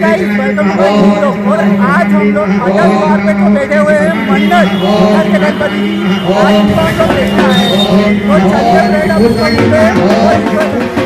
welcome और आज हम लोग अटल द्वार पे तो बैठे हुए हैं, मंडल, घर के गणपति आज हम लोग देखना है, और चलिए फ्रेंड और